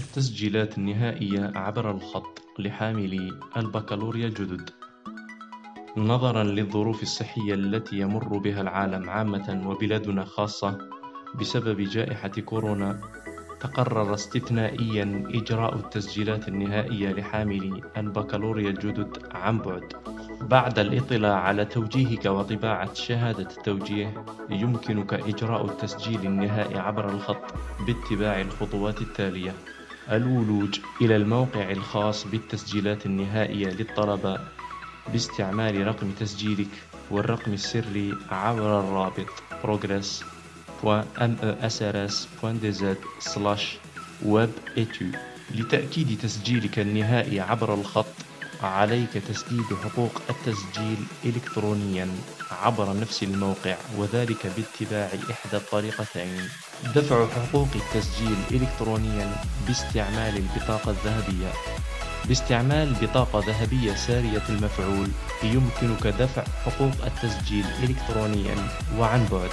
التسجيلات النهائية عبر الخط لحاملي البكالوريا الجدد نظرا للظروف الصحية التي يمر بها العالم عامة وبلادنا خاصة بسبب جائحة كورونا تقرر استثنائيا إجراء التسجيلات النهائية لحاملي البكالوريا الجدد عن بعد. بعد الاطلاع على توجيهك وطباعة شهادة التوجيه يمكنك إجراء التسجيل النهائي عبر الخط باتباع الخطوات التالية. الولوج إلى الموقع الخاص بالتسجيلات النهائية للطلبة باستعمال رقم تسجيلك والرقم السري عبر الرابط progress.mesrs.dz web لتأكيد تسجيلك النهائي عبر الخط. عليك تسديد حقوق التسجيل إلكترونيا عبر نفس الموقع وذلك باتباع إحدى الطريقتين. دفع حقوق التسجيل إلكترونيا باستعمال البطاقة الذهبية. باستعمال بطاقة ذهبية سارية المفعول يمكنك دفع حقوق التسجيل إلكترونيا وعن بعد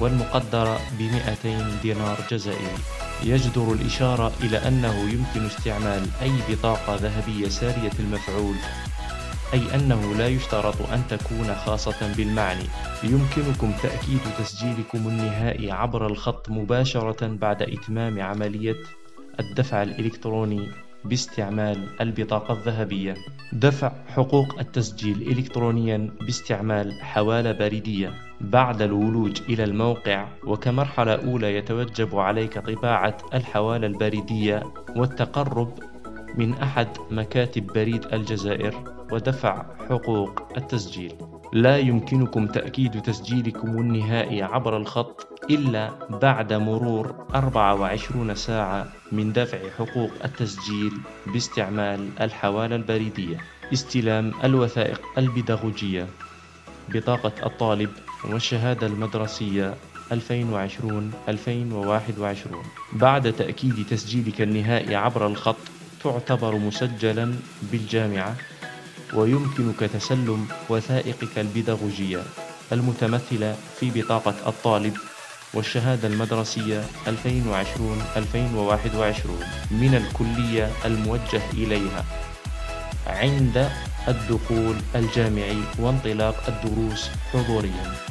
والمقدرة ب 200 دينار جزائري يجدر الإشارة إلى أنه يمكن استعمال أي بطاقة ذهبية سارية المفعول أي أنه لا يشترط أن تكون خاصة بالمعني. يمكنكم تأكيد تسجيلكم النهائي عبر الخط مباشرة بعد إتمام عملية الدفع الإلكتروني. باستعمال البطاقة الذهبية. دفع حقوق التسجيل إلكترونيا باستعمال حوالة بريدية بعد الولوج إلى الموقع وكمرحلة أولى يتوجب عليك طباعة الحوالة البريدية والتقرب من أحد مكاتب بريد الجزائر ودفع حقوق التسجيل. لا يمكنكم تأكيد تسجيلكم النهائي عبر الخط إلا بعد مرور 24 ساعة من دفع حقوق التسجيل باستعمال الحوالة البريدية. استلام الوثائق البيداغوجية بطاقة الطالب والشهادة المدرسية 2020-2021 بعد تأكيد تسجيلك النهائي عبر الخط تعتبر مسجلا بالجامعة ويمكنك تسلم وثائقك البيداغوجية المتمثلة في بطاقة الطالب والشهادة المدرسية 2020-2021 من الكلية الموجه إليها عند الدخول الجامعي وانطلاق الدروس حضوريا.